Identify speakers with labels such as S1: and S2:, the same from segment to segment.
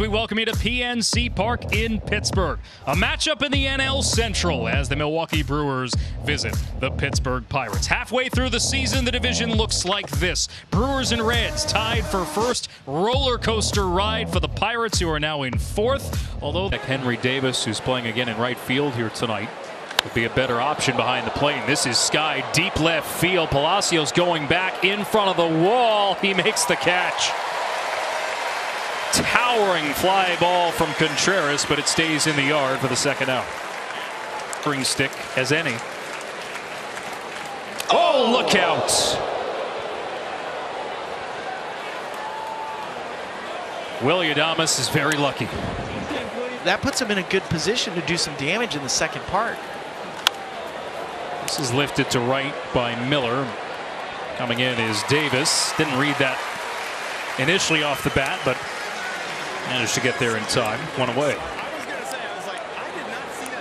S1: We welcome you to PNC Park in Pittsburgh. A matchup in the NL Central as the Milwaukee Brewers visit the Pittsburgh Pirates. Halfway through the season, the division looks like this Brewers and Reds tied for first roller coaster ride for the Pirates, who are now in fourth. Although Henry Davis, who's playing again in right field here tonight, would be a better option behind the plate. This is Sky deep left field. Palacios going back in front of the wall. He makes the catch towering fly ball from Contreras, but it stays in the yard for the second out. Spring stick as any. Oh, look out! Willy Adames is very lucky.
S2: That puts him in a good position to do some damage in the second part.
S1: This is lifted to right by Miller. Coming in is Davis. Didn't read that initially off the bat, but Managed to get there in time. One away.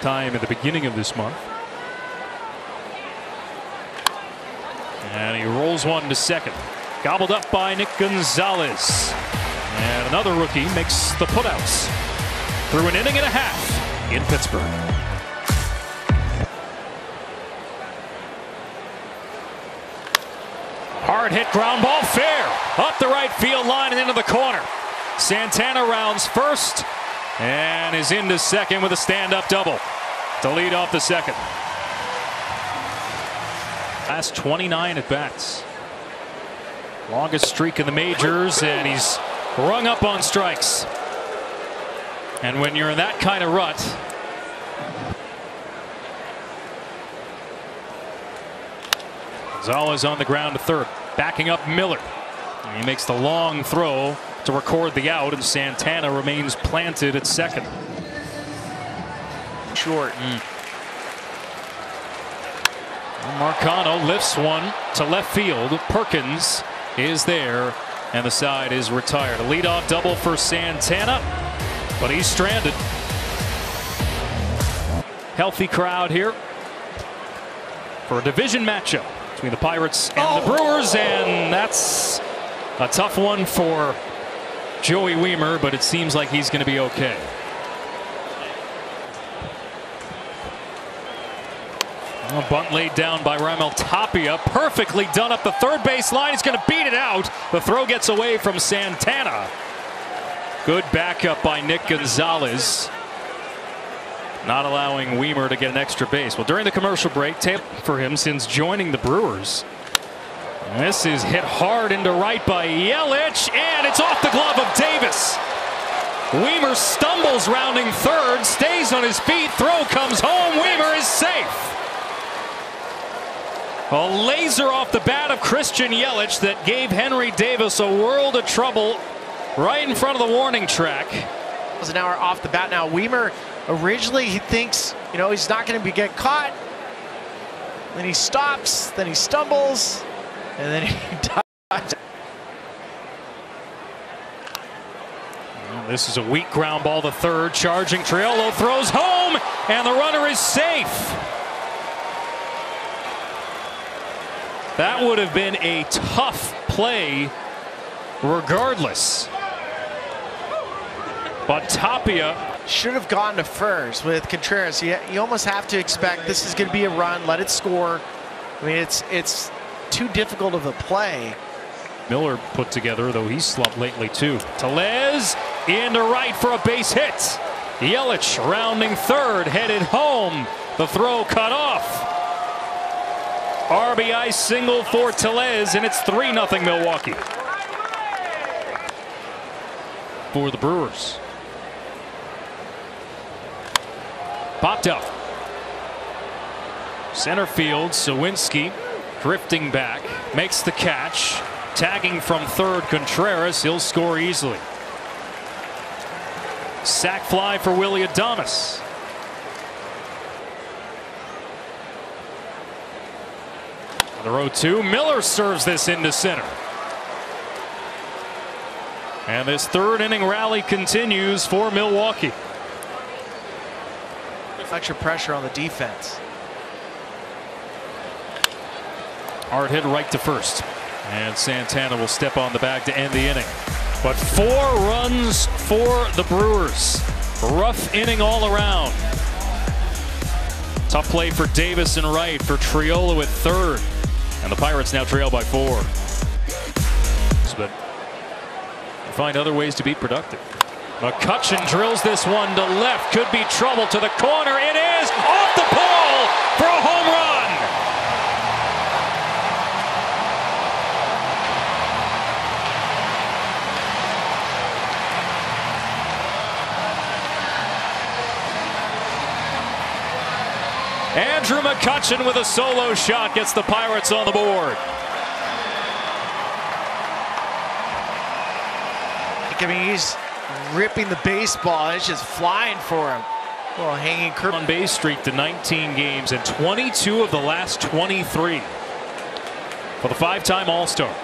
S1: Time at the beginning of this month. And he rolls one to second. Gobbled up by Nick Gonzalez. And another rookie makes the putouts through an inning and a half in Pittsburgh. Hard hit ground ball fair up the right field line and into the corner. Santana rounds first and is into second with a stand-up double to lead off the second. Last 29 at bats. Longest streak in the majors, and he's rung up on strikes. And when you're in that kind of rut, Gonzalez on the ground to third, backing up Miller. And he makes the long throw to record the out, and Santana remains planted at second.
S2: Short. Mm.
S1: Marcano lifts one to left field. Perkins is there, and the side is retired. A leadoff double for Santana, but he's stranded. Healthy crowd here for a division matchup between the Pirates and oh. the Brewers, and that's a tough one for Joey Wiemer, but it seems like he's going to be okay. Bunt laid down by Raimel Tapia. Perfectly done up the third base line. He's going to beat it out. The throw gets away from Santana. Good backup by Nick Gonzalez. Not allowing Wiemer to get an extra base. Well, during the commercial break, tape for him since joining the Brewers. This is hit hard into right by Yelich, and it's off the glove of Davis. Wiemer stumbles rounding third, stays on his feet, throw comes home, Wiemer is safe. A laser off the bat of Christian Yelich that gave Henry Davis a world of trouble right in front of the warning track.
S2: Was an hour off the bat now. Wiemer originally he thinks, you know, he's not going to be get caught. Then he stops, then he stumbles, and then he dives.
S1: This is a weak ground ball, the third. Charging Triolo throws home, and the runner is safe. That would have been a tough play regardless. But Tapia
S2: should have gone to first with Contreras. You, you almost have to expect this is going to be a run, let it score. I mean, it's it's too difficult of a play.
S1: Miller put together, though he's slumped lately too. Tellez into right for a base hit. Yelich rounding third, headed home. The throw cut off. RBI single for Tellez, and it's 3 0 Milwaukee. For the Brewers. Popped up. Center field, Suwinski drifting back, makes the catch, tagging from third Contreras. He'll score easily. Sac fly for Willy Adames. On the road two, Miller serves this into center. And this third inning rally continues for Milwaukee.
S2: Extra pressure on the defense.
S1: Hard hit right to first. And Santana will step on the bag to end the inning. But four runs for the Brewers. Rough inning all around. Tough play for Davis and right for Triolo at third. And the Pirates now trail by four. But find other ways to be productive. McCutchen drills this one to left. Could be trouble to the corner. It is off the pole for a home run. Andrew McCutchen with a solo shot gets the Pirates on the board.
S2: I mean, he's ripping the baseball. It's just flying for him. Well, hanging curve.
S1: On base streak to 19 games and 22 of the last 23 for the five-time All-Star.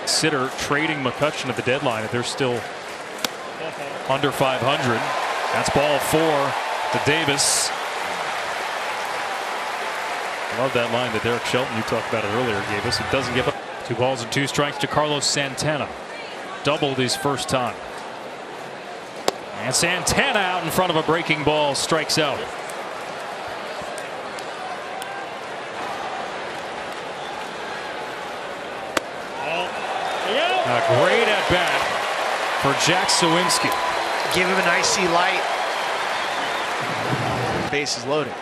S1: Consider trading McCutchen at the deadline if they're still under 500. That's ball four to Davis. Love that line that Derek Shelton, you talked about it earlier, gave us. It doesn't give up. Two balls and two strikes to Carlos Santana. Doubled his first time. And Santana out in front of a breaking ball strikes out. A great at bat for Jack Suwinski.
S2: Give him an icy light. Base is loaded.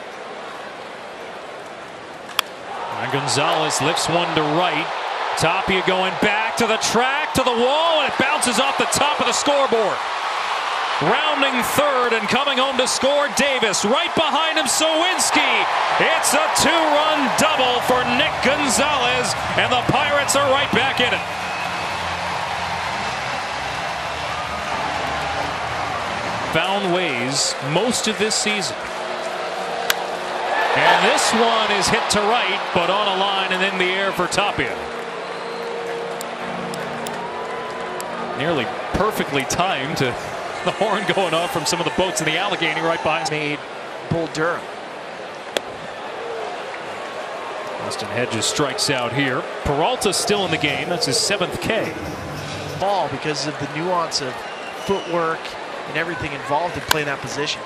S1: And Gonzalez lifts one to right. Tapia going back to the track, to the wall, and it bounces off the top of the scoreboard. Rounding third and coming home to score Davis. Right behind him, Suwinski. It's a two-run double for Nick Gonzalez, and the Pirates are right back in it. Found ways most of this season this one is hit to right, but on a line and in the air for Tapia. Nearly perfectly timed to uh, the horn going off from some of the boats in the Allegheny right behind.
S2: Made Bull Durham.
S1: Austin Hedges strikes out here. Peralta still in the game. That's his seventh K.
S2: Ball because of the nuance of footwork and everything involved in playing that position.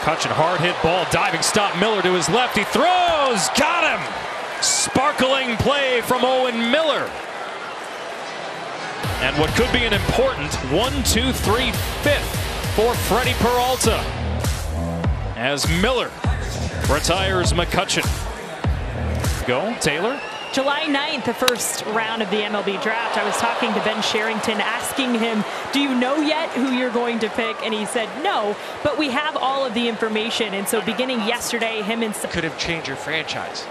S1: McCutchen hard hit ball, diving stop. Miller to his left. He throws. Got him. Sparkling play from Owen Miller. And what could be an important one, two, three, fifth for Freddie Peralta. As Miller retires McCutchen. Go, Taylor.
S3: July 9th, the first round of the MLB draft, I was talking to Ben Cherington, asking him, do you know yet who you're going to pick? And he said, no, but we have all of the information. And so beginning yesterday, him and...
S2: Could have changed your franchise.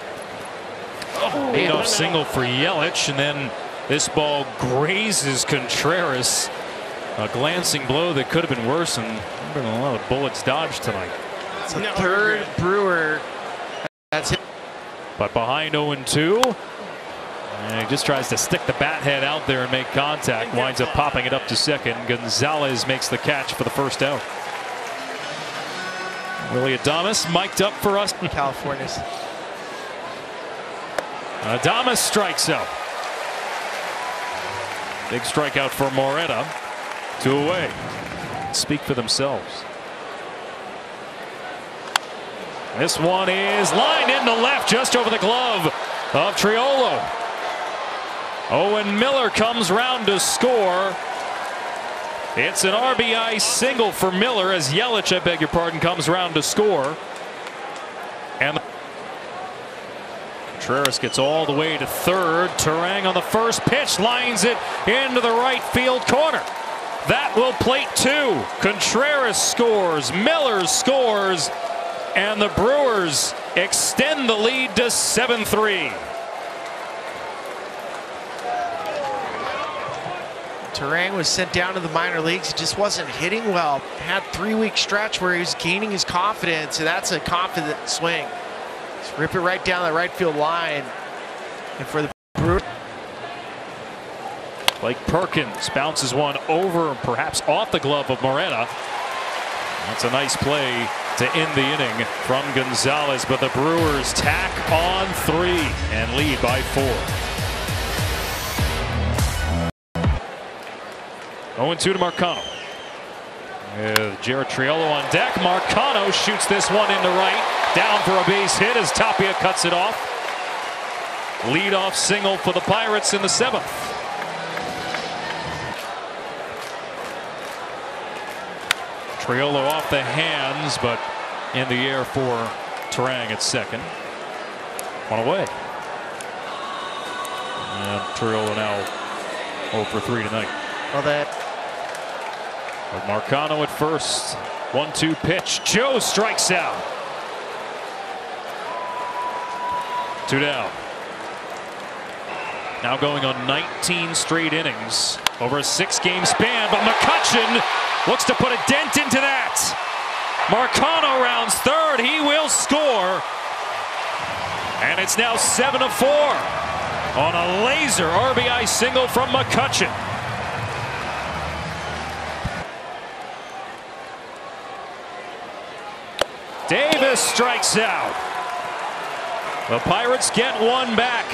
S1: Oh, lead off single for Yelich, and then this ball grazes Contreras. A glancing blow that could have been worse, and there been a lot of bullets dodged tonight.
S2: It's a third Brewer. That's it.
S1: But behind 0-2. And he just tries to stick the bat head out there and make contact. Winds up popping it up to second. Gonzalez makes the catch for the first out. Willy Adames mic'd up for us.
S2: California's.
S1: Adames strikes out. Big strikeout for Moreta. Two away. Speak for themselves. This one is lined into left just over the glove of Triolo. Owen Miller comes round to score. It's an RBI single for Miller as Yelich, I beg your pardon, comes round to score. And Contreras gets all the way to third. Turang on the first pitch lines it into the right field corner. That will plate two. Contreras scores. Miller scores. And the Brewers extend the lead to 7-3.
S2: Turang was sent down to the minor leagues. He just wasn't hitting well. Had three-week stretch where he was gaining his confidence, and that's a confident swing. Just rip it right down the right field line. And for the Brewers.
S1: Blake Perkins bounces one over, perhaps off the glove of Moreta. That's a nice play to end the inning from Gonzalez, but the Brewers tack on three and lead by four. 0-2 to Marcano. With Jared Triolo on deck, Marcano shoots this one into right. Down for a base hit as Tapia cuts it off. Lead-off single for the Pirates in the seventh. Triolo off the hands, but in the air for Turang at second. One away. And Triolo now 0 for 3 tonight.
S2: Well, that
S1: With Marcano at first. 1 2 pitch. Joe strikes out. Two down. Now going on 19 straight innings over a six game span, but McCutchen looks to put a dent into that. Marcano rounds third. He will score. And it's now 7 to 4 on a laser RBI single from McCutchen. Davis strikes out. The Pirates get one back,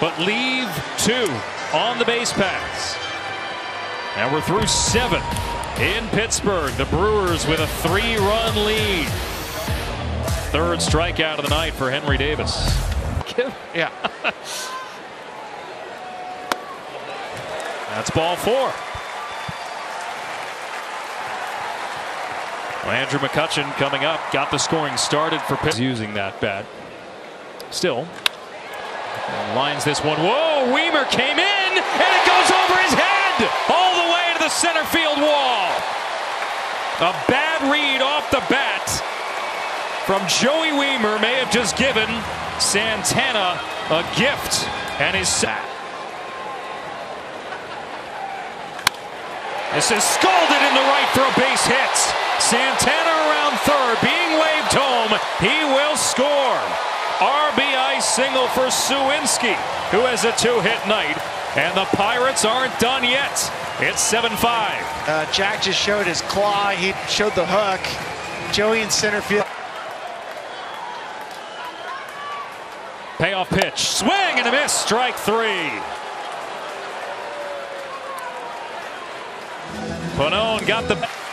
S1: but leave two on the base paths. And we're through seven in Pittsburgh. The Brewers with a three run lead. Third strikeout of the night for Henry Davis.
S2: yeah.
S1: That's ball four. Andrew McCutchen coming up, got the scoring started for Pitt. Using that bat. Still. Lines this one. Whoa, Wiemer came in, and it goes over his head all the way to the center field wall. A bad read off the bat from Joey Wiemer may have just given Santana a gift and his sack. This is scalded in the right for a base hit. Santana around third, being waved home. He will score. RBI single for Suwinski, who has a two-hit night. And the Pirates aren't done yet. It's 7-5.
S2: Uh, Jack just showed his claw. He showed the hook. Joey in center field.
S1: Payoff pitch. Swing and a miss. Strike three. Pannone got the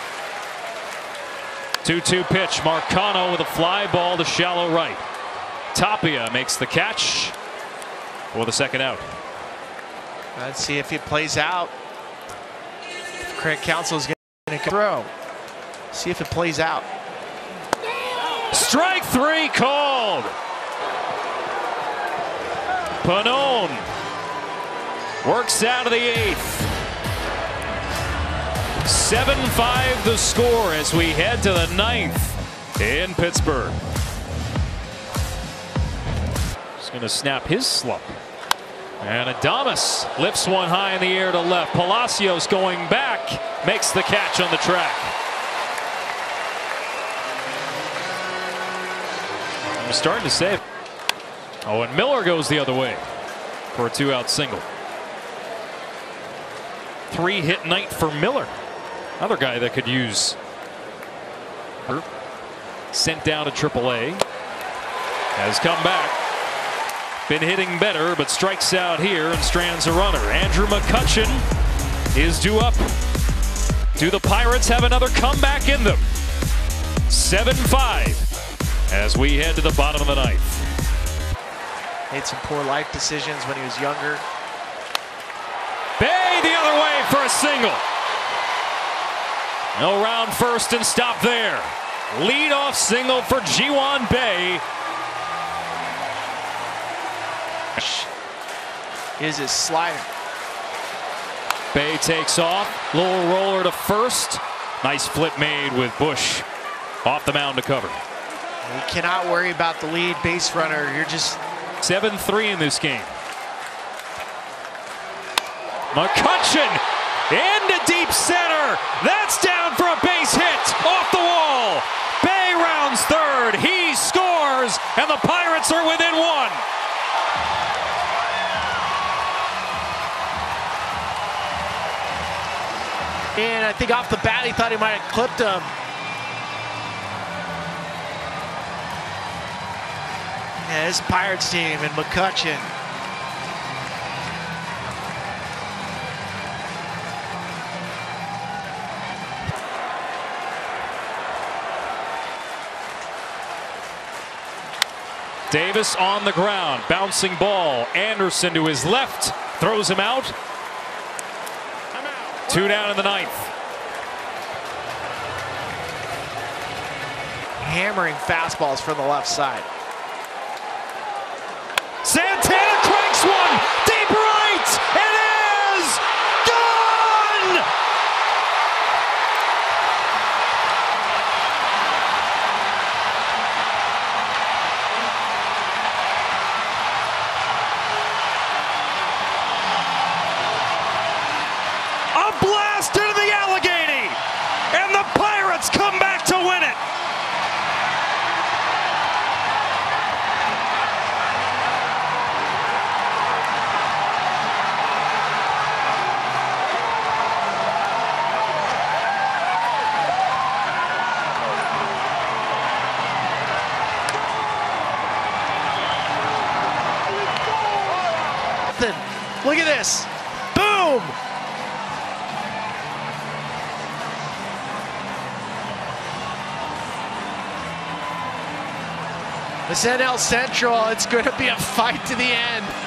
S1: 2-2 pitch. Marcano with a fly ball to shallow right. Tapia makes the catch for the second out.
S2: Let's see if it plays out. Craig Counsell is going to throw. See if it plays out.
S1: Strike three called. Pannone works out of the eighth. 7-5 the score as we head to the ninth in Pittsburgh. He's going to snap his slump. And Adames lifts one high in the air to left. Palacios going back, makes the catch on the track. I'm starting to save. Oh, and Miller goes the other way for a two-out single. Three-hit night for Miller. Another guy that could use. Sent down to AAA. Has come back. Been hitting better, but strikes out here and strands a runner. Andrew McCutchen is due up. Do the Pirates have another comeback in them? 7-5 as we head to the bottom of the ninth.
S2: Made some poor life decisions when he was younger.
S1: Bae the other way for a single. No round first and stop there. Lead off single for Ji-hwan Bae.
S2: Is his slider.
S1: Bae takes off. Little roller to first. Nice flip made with Bush off the mound to cover.
S2: You cannot worry about the lead base runner. You're just
S1: 7-3 in this game. McCutchen into deep center. That's down for a base hit off the wall. Bae rounds third. He scores, and the Pirates are within one.
S2: And I think off the bat, he thought he might have clipped him. Yeah, this Pirates team and McCutchen.
S1: Davis on the ground, bouncing ball. Anderson to his left, throws him out. Two down in the ninth.
S2: Hammering fastballs from the left side. NL Central, it's going to be a fight to the end.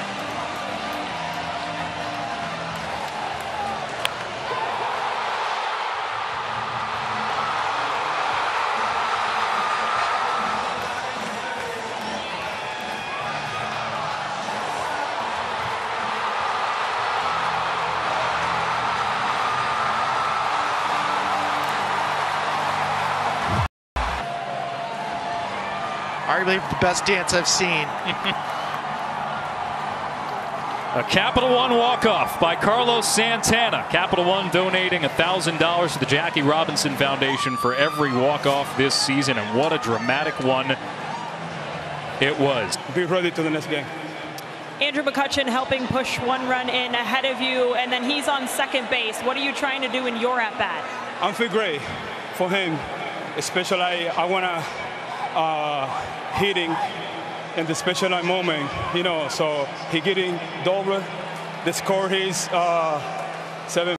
S2: Arguably the best dance I've seen.
S1: A Capital One walk-off by Carlos Santana. Capital One donating $1,000 to the Jackie Robinson Foundation for every walk-off this season, and what a dramatic one it was.
S4: Be ready to the next game.
S3: Andrew McCutchen helping push one run in ahead of you, and then he's on second base. What are you trying to do in your at bat?
S4: I'm feel great for him, especially I wanna uh, hitting in the special night moment, you know. So he getting double. The score is uh, seven.